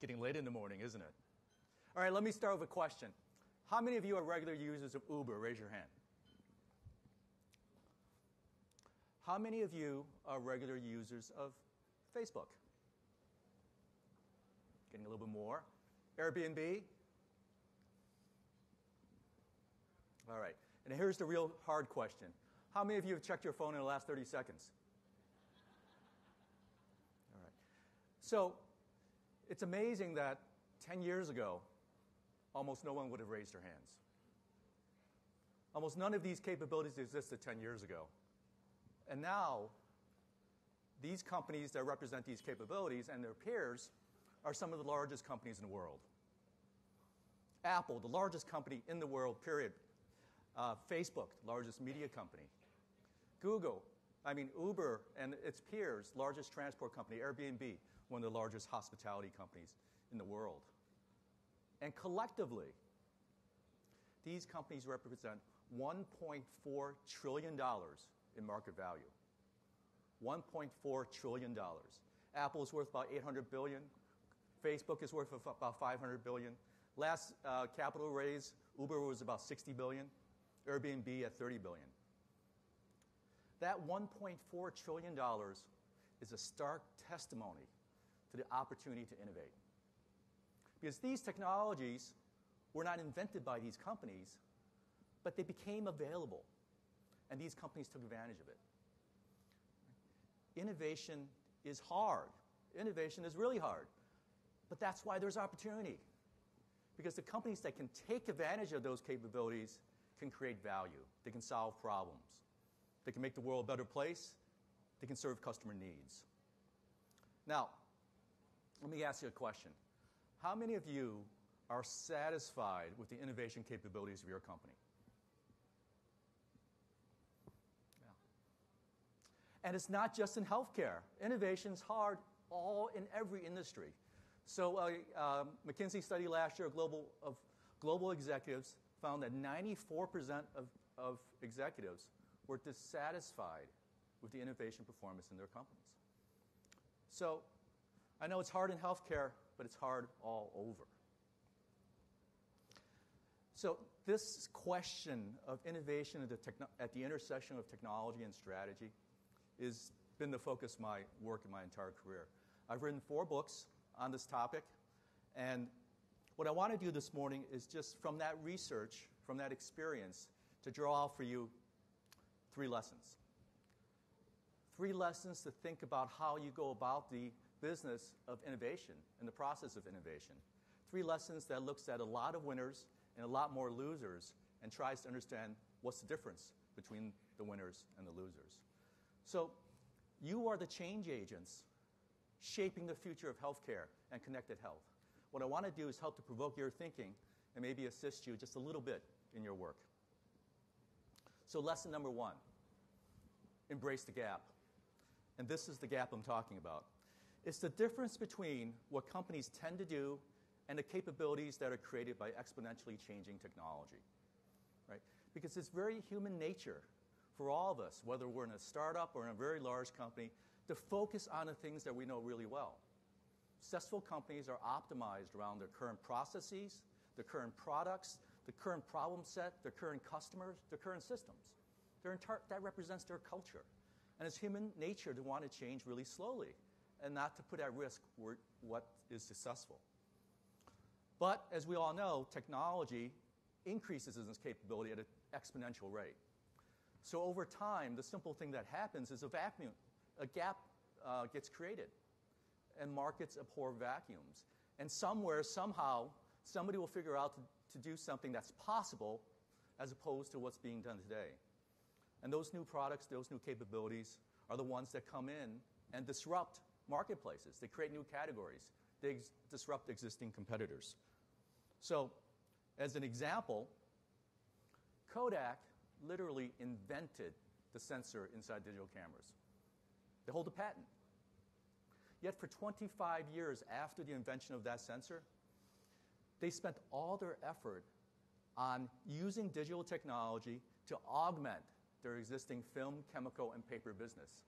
Getting late in the morning, isn't it? All right, let me start with a question. How many of you are regular users of Uber? Raise your hand. How many of you are regular users of Facebook? Getting a little bit more. Airbnb? All right. And here's the real hard question How many of you have checked your phone in the last 30 seconds? All right. So it's amazing that 10 years ago, almost no one would have raised their hands. Almost none of these capabilities existed 10 years ago. And now, these companies that represent these capabilities and their peers are some of the largest companies in the world. Apple, the largest company in the world, period. Uh, Facebook, the largest media company. Google, I mean, Uber and its peers, largest transport company. Airbnb, one of the largest hospitality companies in the world. And collectively, these companies represent $1.4 trillion in market value. $1.4 trillion. Apple is worth about 800 billion. Facebook is worth about 500 billion. Last uh, capital raise, Uber was about 60 billion. Airbnb at 30 billion. That $1.4 trillion is a stark testimony to the opportunity to innovate. Because these technologies were not invented by these companies, but they became available, and these companies took advantage of it. Innovation is hard. Innovation is really hard. But that's why there's opportunity. Because the companies that can take advantage of those capabilities can create value, they can solve problems, they can make the world a better place, they can serve customer needs. Now, let me ask you a question. How many of you are satisfied with the innovation capabilities of your company? Yeah. And it's not just in healthcare. Innovation's hard all in every industry. So, uh, uh, McKinsey study last year global, of global executives found that 94% of, of executives were dissatisfied with the innovation performance in their companies. So I know it's hard in healthcare, but it's hard all over. So, this question of innovation at the, techno- at the intersection of technology and strategy has been the focus of my work in my entire career. I've written four books on this topic, and what I want to do this morning is just from that research, from that experience, to draw out for you three lessons. Three lessons to think about how you go about the business of innovation and the process of innovation. Three lessons that looks at a lot of winners and a lot more losers and tries to understand what's the difference between the winners and the losers. So, you are the change agents shaping the future of healthcare and connected health. What I want to do is help to provoke your thinking and maybe assist you just a little bit in your work. So, lesson number one embrace the gap. And this is the gap I'm talking about. It's the difference between what companies tend to do and the capabilities that are created by exponentially changing technology. Right? Because it's very human nature for all of us, whether we're in a startup or in a very large company, to focus on the things that we know really well. Successful companies are optimized around their current processes, their current products, the current problem set, their current customers, their current systems. Entire, that represents their culture. And it's human nature to want to change really slowly and not to put at risk what is successful. But as we all know, technology increases in its capability at an exponential rate. So over time, the simple thing that happens is a vacuum, a gap uh, gets created and markets abhor vacuums. And somewhere, somehow, somebody will figure out to, to do something that's possible as opposed to what's being done today. And those new products, those new capabilities are the ones that come in and disrupt marketplaces. They create new categories, they ex- disrupt existing competitors. So, as an example, Kodak literally invented the sensor inside digital cameras. They hold a patent. Yet, for 25 years after the invention of that sensor, they spent all their effort on using digital technology to augment their existing film, chemical, and paper business.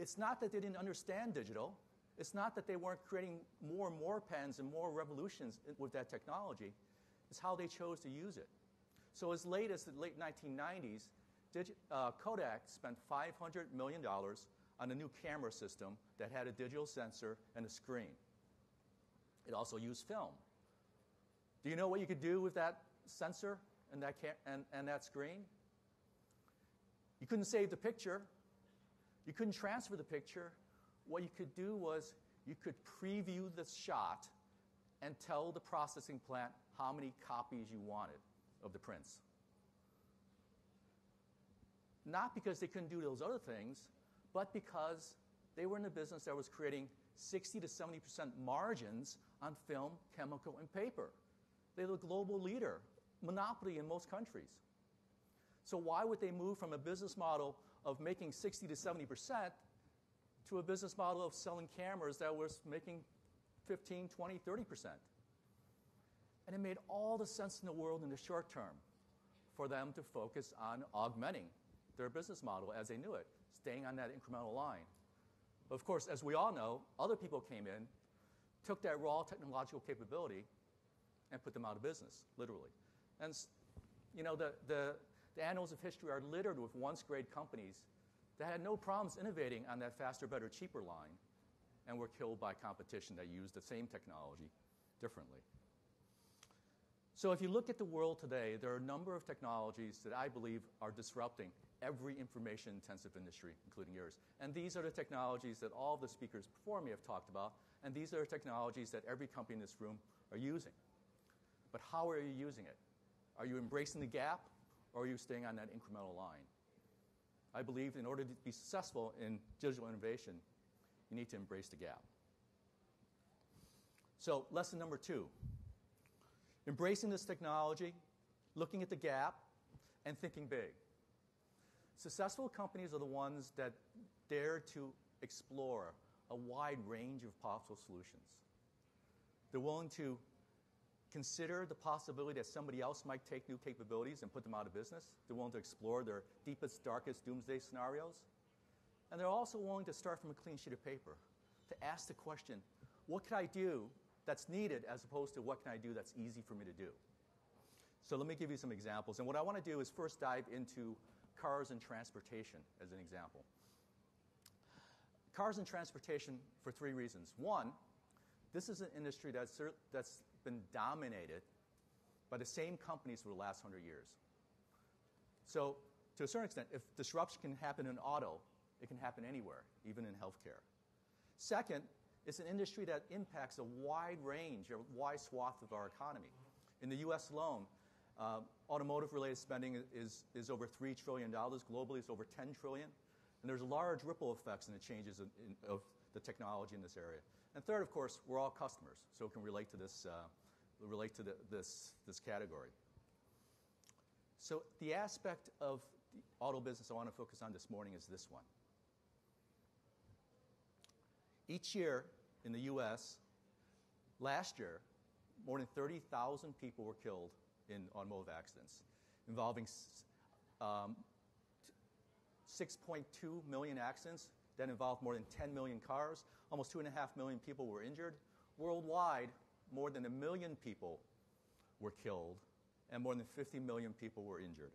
It's not that they didn't understand digital, It's not that they weren't creating more and more pens and more revolutions with that technology, it's how they chose to use it. So, as late as the late 1990s, Digi- uh, Kodak spent $500 million on a new camera system that had a digital sensor and a screen. It also used film. Do you know what you could do with that sensor and that, and, and that screen? You couldn't save the picture. You couldn't transfer the picture. What you could do was you could preview the shot and tell the processing plant how many copies you wanted of the prints. Not because they couldn't do those other things, but because they were in a business that was creating 60 to 70% margins on film, chemical, and paper. They're the global leader, monopoly in most countries. So, why would they move from a business model of making 60 to 70% to a business model of selling cameras that was making 15, 20, 30%? And it made all the sense in the world in the short term for them to focus on augmenting their business model as they knew it, staying on that incremental line. But of course, as we all know, other people came in, took that raw technological capability, and put them out of business, literally. And you know, the, the, the annals of history are littered with once great companies that had no problems innovating on that faster, better, cheaper line and were killed by competition that used the same technology differently. So, if you look at the world today, there are a number of technologies that I believe are disrupting every information intensive industry, including yours. And these are the technologies that all the speakers before me have talked about, and these are the technologies that every company in this room are using. But how are you using it? Are you embracing the gap, or are you staying on that incremental line? I believe in order to be successful in digital innovation, you need to embrace the gap. So, lesson number two embracing this technology, looking at the gap, and thinking big. Successful companies are the ones that dare to explore a wide range of possible solutions. They're willing to consider the possibility that somebody else might take new capabilities and put them out of business. They're willing to explore their deepest, darkest doomsday scenarios. And they're also willing to start from a clean sheet of paper, to ask the question what can I do that's needed as opposed to what can I do that's easy for me to do? So let me give you some examples. And what I want to do is first dive into cars and transportation as an example. Cars and transportation for three reasons. One, this is an industry that's, that's been dominated by the same companies for the last hundred years. So, to a certain extent, if disruption can happen in auto, it can happen anywhere, even in healthcare. Second, it's an industry that impacts a wide range, a wide swath of our economy. In the US alone, uh, automotive related spending is, is over $3 trillion. Globally, it's over 10 trillion. And there's large ripple effects in the changes in, in, of the technology in this area. And third, of course, we're all customers, so it can relate to this, uh, relate to the, this, this category. So the aspect of the auto business I want to focus on this morning is this one. Each year in the U.S., last year, more than 30,000 people were killed in automotive accidents, involving um, 6.2 million accidents that involved more than 10 million cars. Almost 2.5 million people were injured. Worldwide, more than a million people were killed, and more than 50 million people were injured.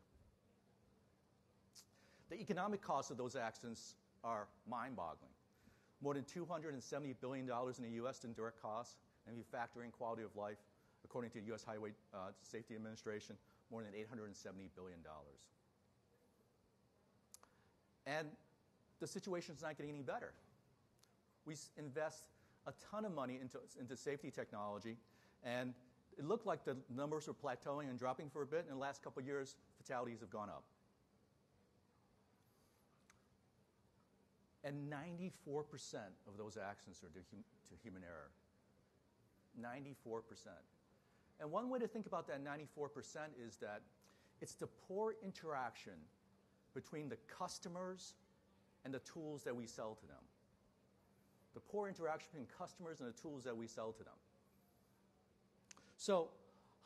The economic costs of those accidents are mind boggling. More than $270 billion in the U.S. in direct costs, and if you factor in quality of life, according to the U.S. Highway uh, Safety Administration, more than $870 billion. And the situation is not getting any better. We invest a ton of money into, into safety technology, and it looked like the numbers were plateauing and dropping for a bit. In the last couple years, fatalities have gone up. And 94% of those accidents are due to human error. 94%. And one way to think about that 94% is that it's the poor interaction between the customers and the tools that we sell to them. The poor interaction between customers and the tools that we sell to them. So,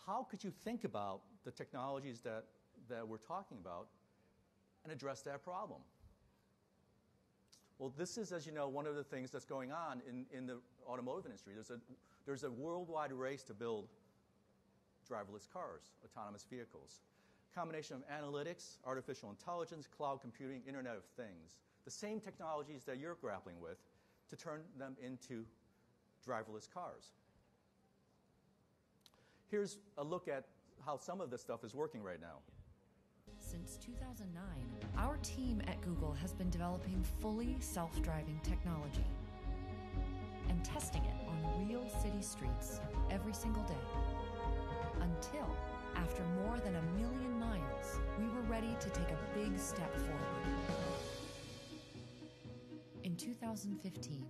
how could you think about the technologies that, that we're talking about and address that problem? Well, this is, as you know, one of the things that's going on in, in the automotive industry. There's a, there's a worldwide race to build driverless cars, autonomous vehicles. Combination of analytics, artificial intelligence, cloud computing, Internet of Things. The same technologies that you're grappling with to turn them into driverless cars. Here's a look at how some of this stuff is working right now. Since 2009, our team at Google has been developing fully self driving technology and testing it on real city streets every single day. Until, after more than a million miles, we were ready to take a big step forward. In 2015,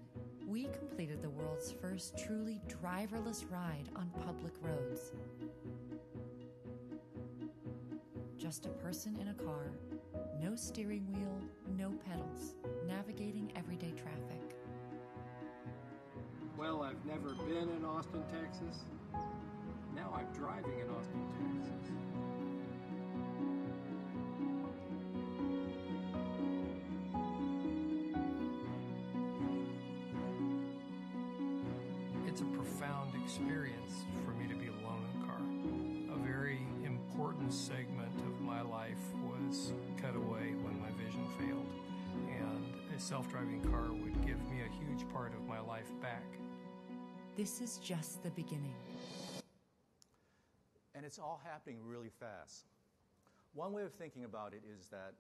we completed the world's first truly driverless ride on public roads. Just a person in a car, no steering wheel, no pedals, navigating everyday traffic. Well, I've never been in Austin, Texas. Now I'm driving in Austin, Texas. And a self driving car would give me a huge part of my life back. This is just the beginning. And it's all happening really fast. One way of thinking about it is that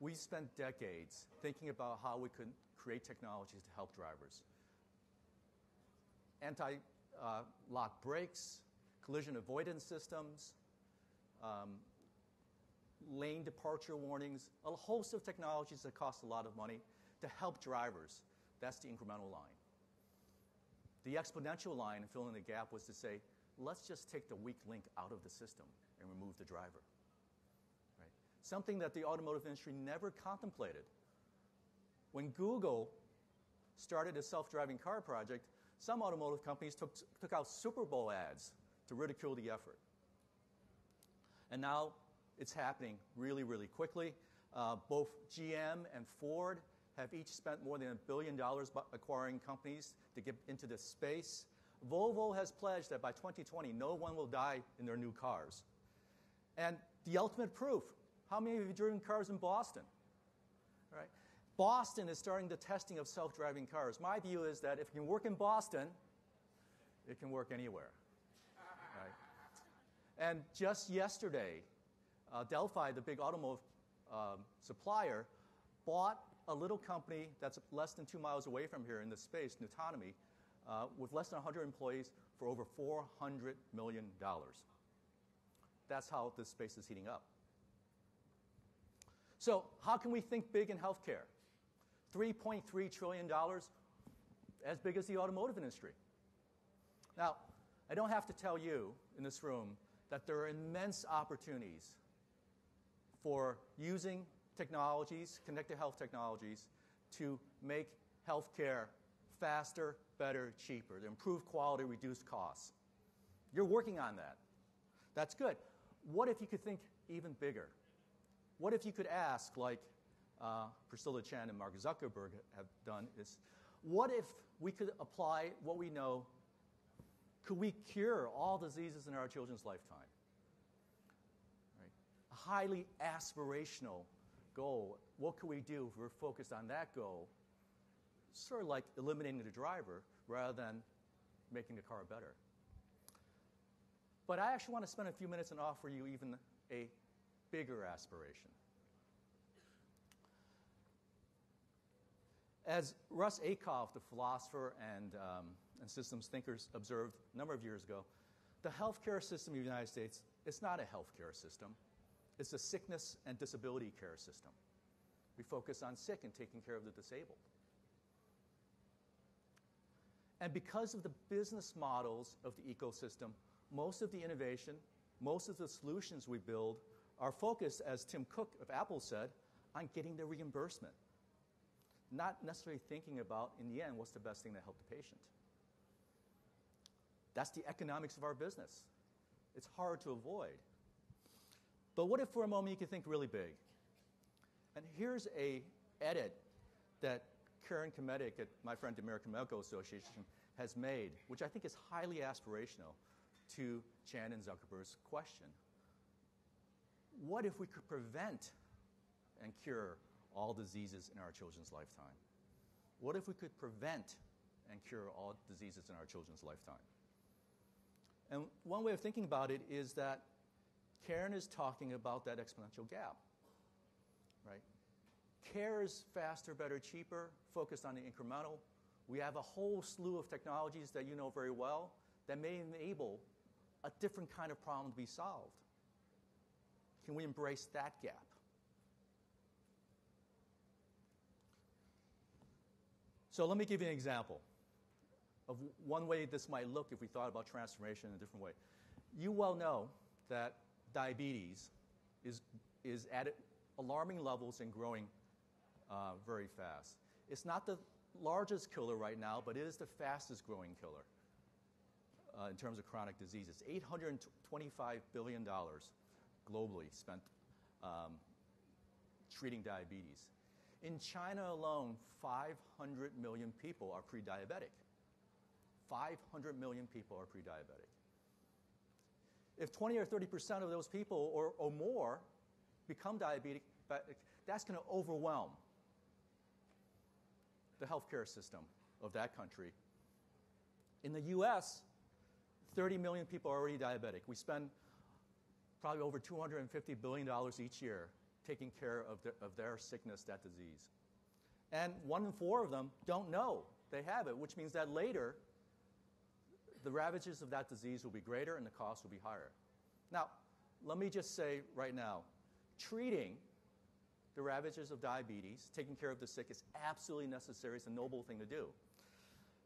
we spent decades thinking about how we could create technologies to help drivers. Anti uh, lock brakes, collision avoidance systems, um, lane departure warnings, a host of technologies that cost a lot of money to help drivers. That's the incremental line. The exponential line, filling the gap, was to say, let's just take the weak link out of the system and remove the driver. Right? Something that the automotive industry never contemplated. When Google started a self driving car project, some automotive companies took, took out Super Bowl ads to ridicule the effort. And now it's happening really, really quickly. Uh, both GM and Ford have each spent more than a billion dollars acquiring companies to get into this space. Volvo has pledged that by 2020, no one will die in their new cars. And the ultimate proof how many of you driven cars in Boston? Right? Boston is starting the testing of self driving cars. My view is that if you can work in Boston, it can work anywhere. Right? And just yesterday, uh, Delphi, the big automotive um, supplier, bought a little company that's less than two miles away from here in this space, nuTonomy, uh, with less than 100 employees for over $400 million. That's how this space is heating up. So, how can we think big in healthcare? $3.3 trillion, as big as the automotive industry. Now, I don't have to tell you in this room that there are immense opportunities for using technologies, connected health technologies, to make healthcare faster, better, cheaper, to improve quality, reduce costs. You're working on that. That's good. What if you could think even bigger? What if you could ask, like uh, Priscilla Chan and Mark Zuckerberg have done, is what if we could apply what we know? Could we cure all diseases in our children's lifetime? Right? A highly aspirational goal. What could we do if we're focused on that goal? Sort of like eliminating the driver rather than making the car better. But I actually want to spend a few minutes and offer you even a bigger aspiration. As Russ Ackoff, the philosopher and, um, and systems thinkers, observed a number of years ago, the healthcare system in the United States is not a healthcare system. It's a sickness and disability care system. We focus on sick and taking care of the disabled. And because of the business models of the ecosystem, most of the innovation, most of the solutions we build are focused, as Tim Cook of Apple said, on getting the reimbursement. Not necessarily thinking about, in the end, what's the best thing to help the patient. That's the economics of our business. It's hard to avoid. But what if for a moment you could think really big? And here's a edit that Karen Kmetik at my friend the American Medical Association has made, which I think is highly aspirational to Chan and Zuckerberg's question. What if we could prevent and cure all diseases in our children's lifetime? What if we could prevent and cure all diseases in our children's lifetime? And one way of thinking about it is that Karen is talking about that exponential gap, right? Care is faster, better, cheaper, focused on the incremental. We have a whole slew of technologies that you know very well that may enable a different kind of problem to be solved. Can we embrace that gap? So let me give you an example of one way this might look if we thought about transformation in a different way. You well know that diabetes is, is at alarming levels and growing uh, very fast. It's not the largest killer right now, but it is the fastest growing killer uh, in terms of chronic diseases. $825 billion globally spent um, treating diabetes. In China alone, 500 million people are pre diabetic. 500 million people are pre diabetic. If 20 or 30% of those people or, or more become diabetic, that's going to overwhelm the healthcare system of that country. In the US, 30 million people are already diabetic. We spend probably over $250 billion each year taking care of, the, of their sickness, that disease. And one in four of them don't know they have it, which means that later the ravages of that disease will be greater and the cost will be higher. Now, let me just say right now treating the ravages of diabetes, taking care of the sick, is absolutely necessary. It's a noble thing to do.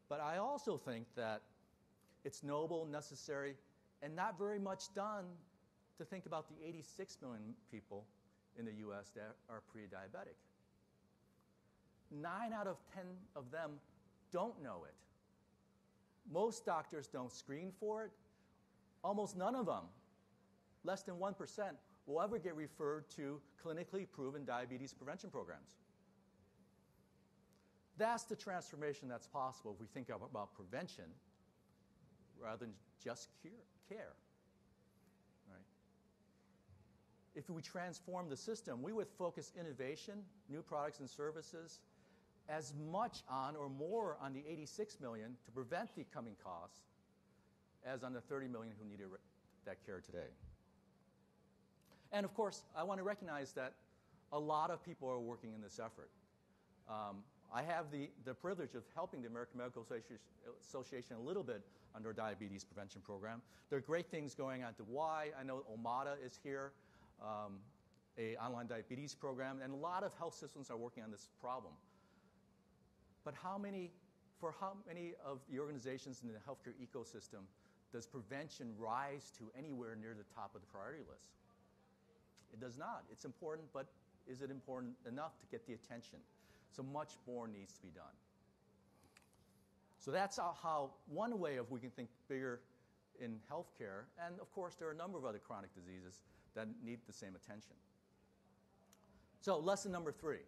But I also think that it's noble, necessary, and not very much done to think about the 86 million people in the US that are pre diabetic. Nine out of 10 of them don't know it. Most doctors don't screen for it. Almost none of them, less than 1%, will ever get referred to clinically proven diabetes prevention programs. That's the transformation that's possible if we think about prevention rather than just cure, care. Right? If we transform the system, we would focus innovation, new products and services, as much on or more on the 86 million to prevent the coming costs as on the 30 million who need that care today. And of course, I want to recognize that a lot of people are working in this effort. Um, I have the, the privilege of helping the American Medical Association a little bit under diabetes prevention program. There are great things going on at Y. I know Omada is here, um, a online diabetes program, and a lot of health systems are working on this problem. But how many, for how many of the organizations in the healthcare ecosystem does prevention rise to anywhere near the top of the priority list? It does not. It's important, but is it important enough to get the attention? So much more needs to be done. So that's how one way of we can think bigger in healthcare. And of course, there are a number of other chronic diseases that need the same attention. So, lesson number three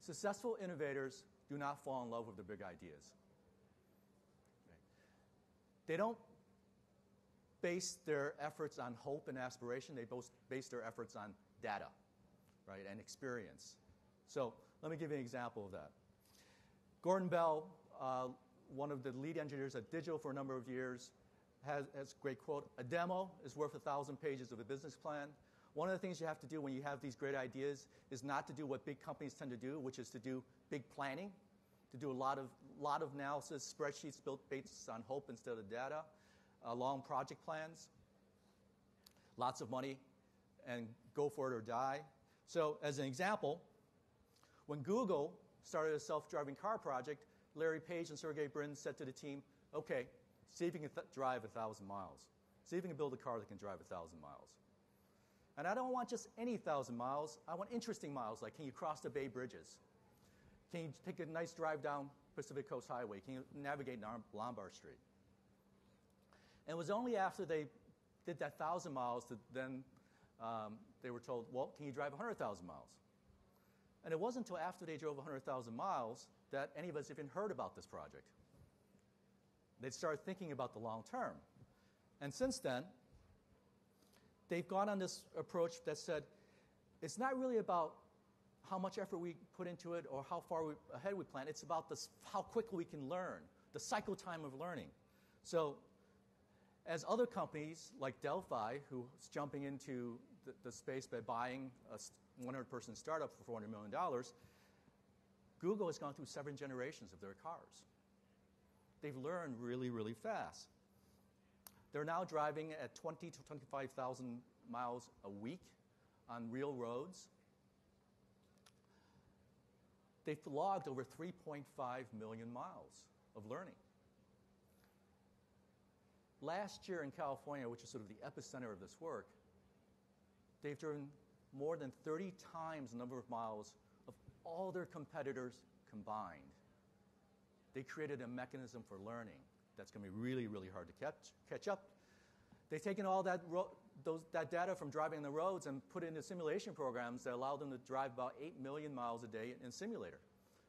successful innovators do not fall in love with the big ideas. They don't base their efforts on hope and aspiration, they both base their efforts on data right, and experience. So, let me give you an example of that. Gordon Bell, uh, one of the lead engineers at Digital for a number of years, has, has a great quote A demo is worth a thousand pages of a business plan. One of the things you have to do when you have these great ideas is not to do what big companies tend to do, which is to do big planning, to do a lot of, lot of analysis, spreadsheets built based on hope instead of data, uh, long project plans, lots of money, and go for it or die. So, as an example, when Google started a self driving car project, Larry Page and Sergey Brin said to the team, okay, see if you can th- drive 1,000 miles. See if you can build a car that can drive 1,000 miles. And I don't want just any 1,000 miles. I want interesting miles, like can you cross the Bay Bridges? Can you take a nice drive down Pacific Coast Highway? Can you navigate Lombard Street? And it was only after they did that 1,000 miles that then um, they were told, well, can you drive 100,000 miles? And it wasn't until after they drove 100,000 miles that any of us even heard about this project. They started thinking about the long term. And since then, they've gone on this approach that said it's not really about how much effort we put into it or how far we, ahead we plan. It's about how quickly we can learn, the cycle time of learning. So, as other companies like Delphi, who's jumping into the, the space by buying a 100 person startup for $400 million, Google has gone through seven generations of their cars. They've learned really, really fast. They're now driving at 20 to 25,000 miles a week on real roads. They've logged over 3.5 million miles of learning. Last year in California, which is sort of the epicenter of this work, they've driven more than 30 times the number of miles of all their competitors combined. They created a mechanism for learning that's going to be really, really hard to catch, catch up. They've taken all that, ro- those, that data from driving the roads and put it into simulation programs that allow them to drive about 8 million miles a day in simulator.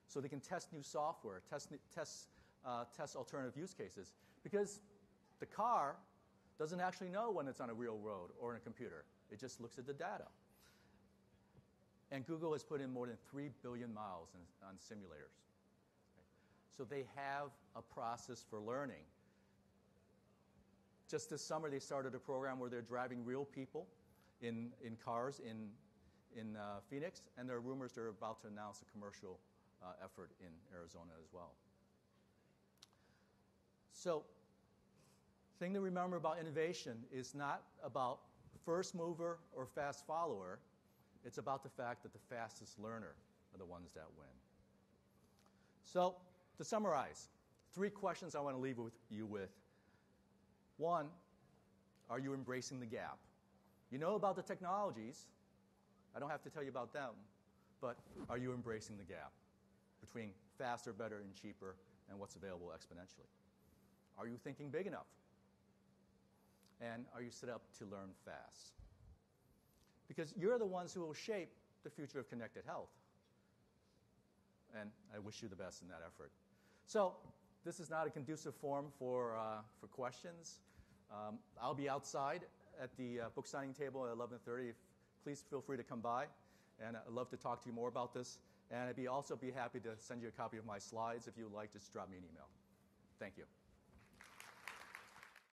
So they can test new software, test, test, uh, test alternative use cases. Because the car doesn't actually know when it's on a real road or in a computer, it just looks at the data. And Google has put in more than 3 billion miles in, on simulators. So they have a process for learning. Just this summer, they started a program where they're driving real people in, in cars in, in uh, Phoenix, and there are rumors they're about to announce a commercial uh, effort in Arizona as well. So, thing to remember about innovation is not about first mover or fast follower. It's about the fact that the fastest learner are the ones that win. So, to summarize, three questions I want to leave with you with. One, are you embracing the gap? You know about the technologies. I don't have to tell you about them, but are you embracing the gap between faster, better, and cheaper and what's available exponentially? Are you thinking big enough? And are you set up to learn fast? Because you're the ones who will shape the future of connected health. And I wish you the best in that effort. So, this is not a conducive forum for, uh, for questions. Um, I'll be outside at the uh, book signing table at 11:30. Please feel free to come by, and I'd love to talk to you more about this. And I'd be also be happy to send you a copy of my slides if you would like. Just drop me an email. Thank you.